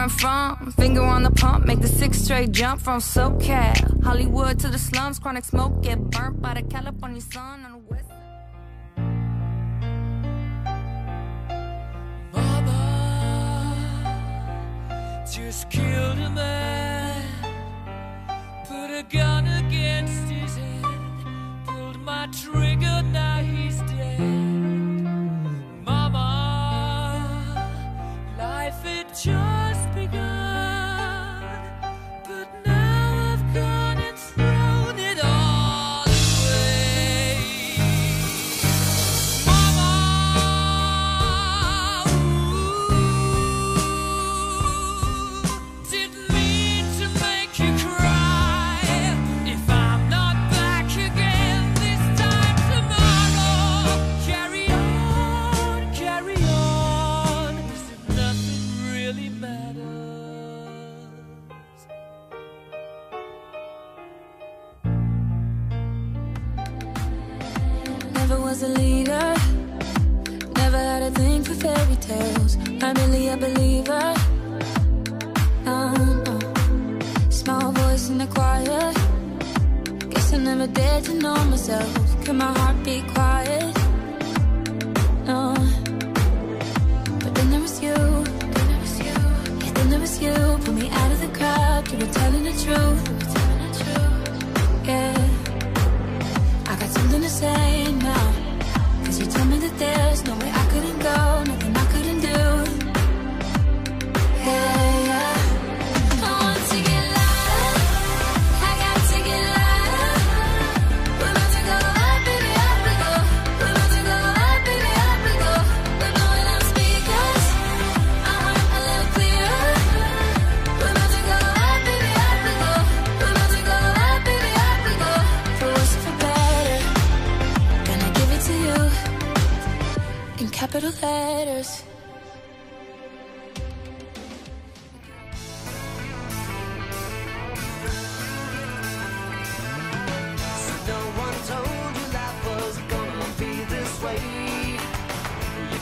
where I'm from. Finger on the pump, make the six straight jump from SoCal. Hollywood to the slums, chronic smoke, get burnt by the California sun on the west. Mama just killed a man, put a gun against his head, pulled my trigger, now he's dead. never dared to know myself. Can my heart be quiet?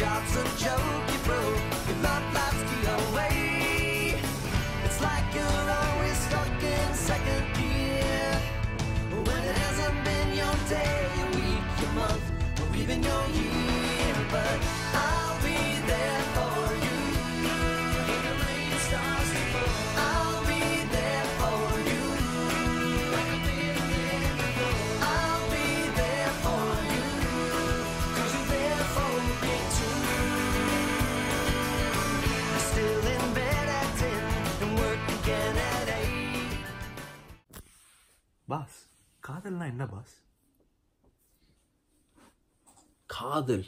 jobs a joke. காதல்.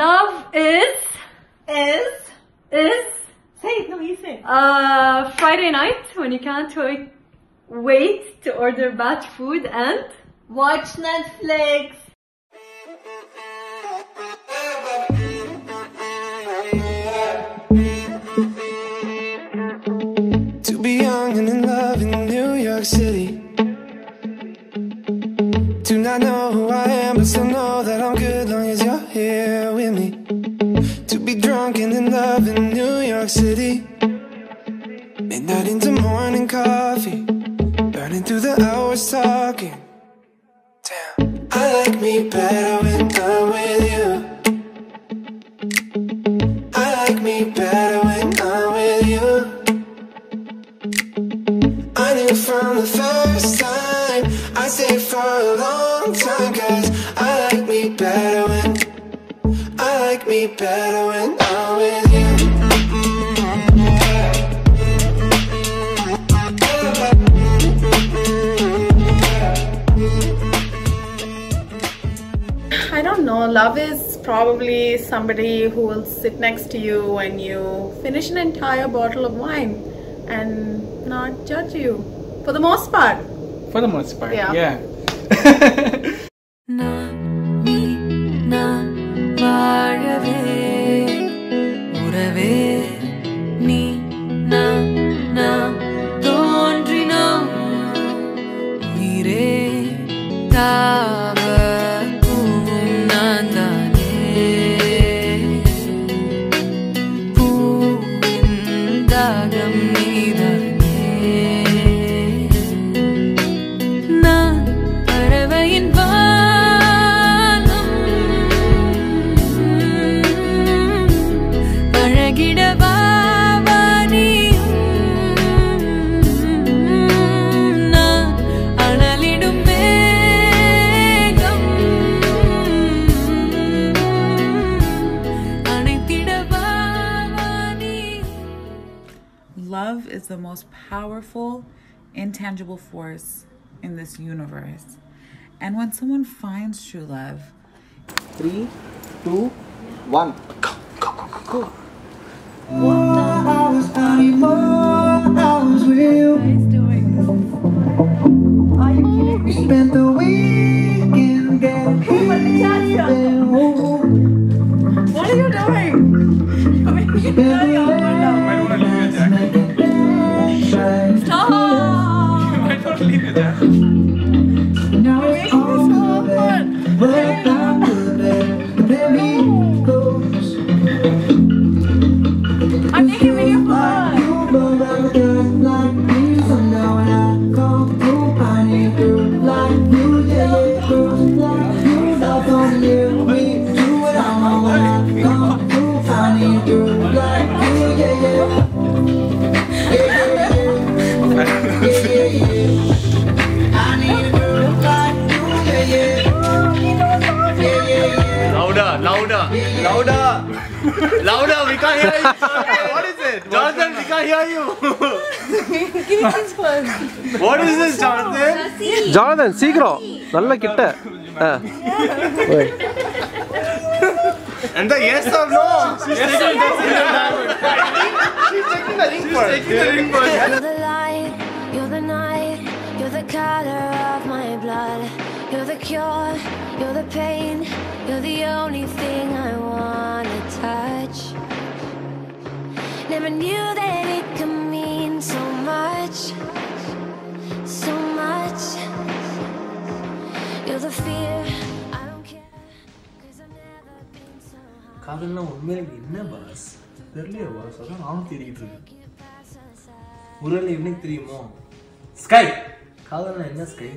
Love is is is say no you say uh Friday night when you can't wait to order bad food and watch Netflix. to be young and in I don't know. Love is probably somebody who will sit next to you when you finish an entire bottle of wine and not judge you. For the most part. For the most part, yeah. yeah. Is the most powerful, intangible force in this universe. And when someone finds true love, Three, two, one. Spent louder, louder, louder. We can't hear you. what is it? Jonathan, we can't hear you. what is this, Jonathan? Jonathan சீக்கிரம் நல்ல கிட்ட ஆ. ஓய். And the yes or no? She's taking the She's taking the ring first. She's taking the ring first. You're the light, you're the night, you're the color of my blood. You're the cure, you're the pain, you're the only thing I wanna touch. Never knew that it could mean so much, so much. You're the fear, I don't care, cause I've never been so high. காதல்னா உண்மையில என்ன pass தெரியலையா pass அதான் நானும் தேடிட்டு இருக்கேன் முரளி என்ன தெரியுமோ ஸ்கை காதல்னா என்ன sky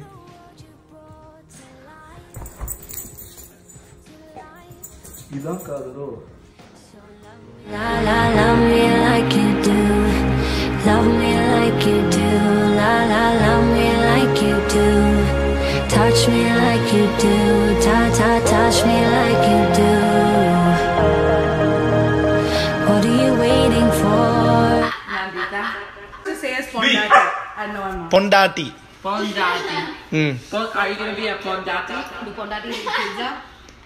you do. Touch me like you do. Ta ta, touch me like you do. What are you waiting for? Nandita, to say as Pondati. I know I'm not. பொண்டாட்டி Pondati. ம் Pon- Are you gonna be a Pondati? Do Pondati eat pizza?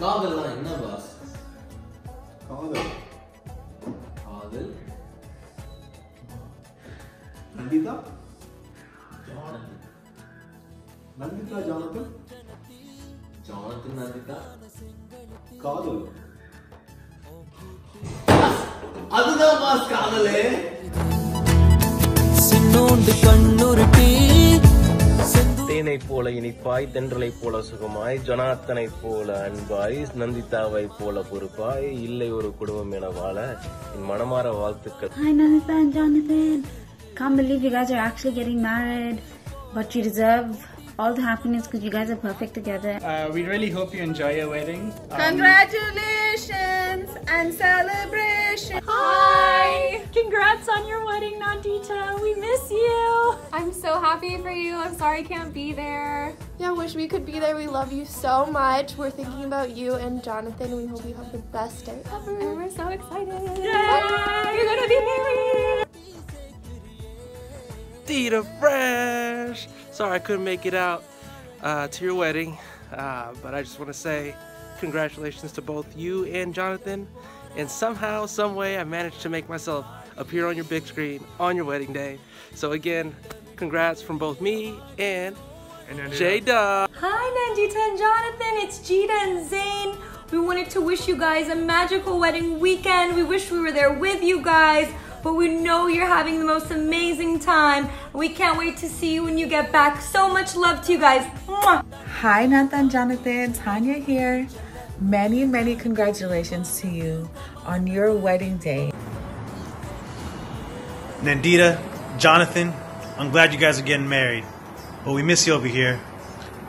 காதல்னா என்ன boss காதல். காதல். Nandita? Jonathan Nandita Jonathan Jonathan Nandita. காதல். அதுதான் pass காதலே. சின்னோண்டு கண்ணுருட்டி தேனை போல இனிப்பாய் தென்றலை போல சுகமாய் ஜொனாத்தனை போல அன்பாய் நந்திதாவை போல பொறுப்பாய் இல்லை ஒரு குடும்பம் என வாழ என் மனமார வாழ்த்துக்கள் Hi, Nandita and Jonathan. Can't believe you guys are actually getting married. But you deserve all the happiness because you guys are perfect together. Uh, we really hope you enjoy your wedding. Um, Congratulations and celebration. Hi! Congrats on your wedding, Nandita. We miss you. I'm so happy for you. I'm sorry I can't be there. Yeah, wish we could be there. We love you so much. We're thinking about you and Jonathan. We hope you have the best day ever. And we're so excited. Yay! You're gonna be married. Tita Fresh. Sorry I couldn't make it out uh, to your wedding, uh, but I just want to say congratulations to both you and Jonathan. And somehow, some way, I managed to make myself appear on your big screen on your wedding day. So again, congrats from both me and Jada. Hi, Nandita and Jonathan. It's Jita and Zayn. We wanted to wish you guys a magical wedding weekend. We wish we were there with you guys, but we know you're having the most amazing time. We can't wait to see you when you get back. So much love to you guys. Mwah. Hi, Nathan Jonathan. Tanya here. Many, many congratulations to you on your wedding day. Nandita, Jonathan, I'm glad you guys are getting married, but we miss you over here,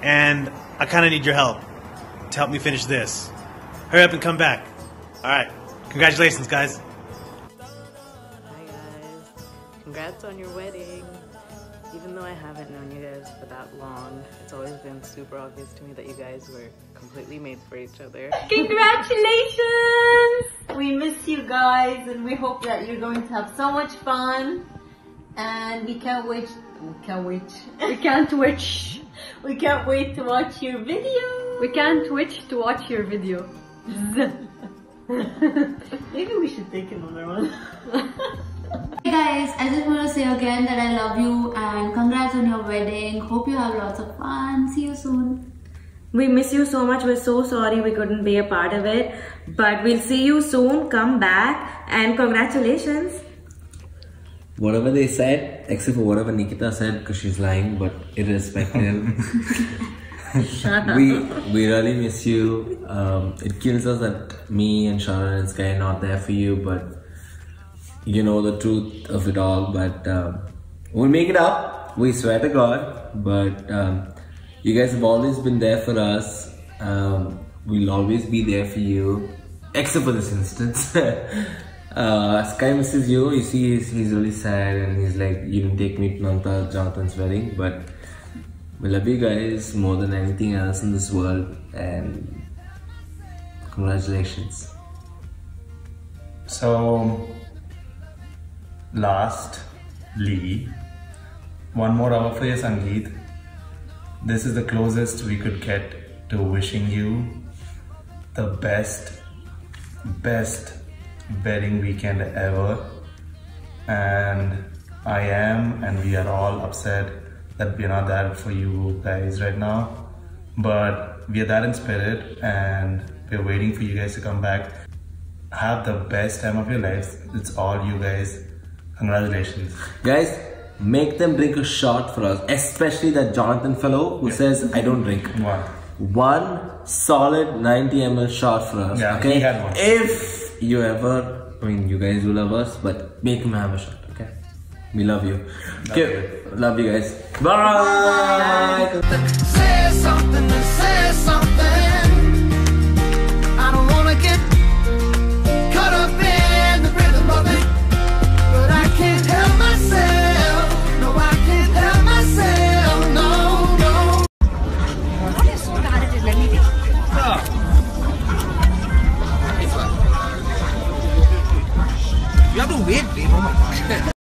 and I kind of need your help to help me finish this. Hurry up and come back. All right. Congratulations, guys. Congrats on your wedding. Even though I haven't known you guys for that long, it's always been super obvious to me that you guys were completely made for each other. Congratulations! We miss you guys and we hope that you're going to have so much fun. And we can't wait. We can't wait. We can't wait. We can't wait to watch your video. We can't wait to watch your video. Maybe we should take another one. Hey guys, I just want to say again that I love you and congrats on your wedding. Hope you have lots of fun. See you soon. We miss you so much. We're so sorry we couldn't be a part of it. But we'll see you soon. Come back and congratulations. Whatever they said, except for whatever Nikita said, because she's lying, but irrespective. we we really miss you. Um, it kills us that me and Sharan and Sky are not there for you, but you know the truth of it all. But um, we'll make it up. We swear to God. But um, you guys have always been there for us. Um, we'll always be there for you, except for this instance. uh, Sky misses you. You see, he's, he's really sad and he's like, you didn't take me to Nanta Jonathan's wedding, but. We love you guys more than anything else in this world and congratulations. So, lastly, one more hour for your Sangeet. This is the closest we could get to wishing you the best, best wedding weekend ever. And I am, and we are all upset that we're not there for you guys right now. But we are there in spirit and we're waiting for you guys to come back. Have the best time of your lives. It's all you guys. Congratulations. Guys, make them drink a shot for us, especially that Jonathan fellow who says, I don't drink. One. One solid 90 ml shot for us. Yeah, okay? he had one. If you ever, I mean, you guys will love us, but make him have a shot, okay? We love you. okay, love you guys. Bye. Say something You have to wait, babe. Oh my god.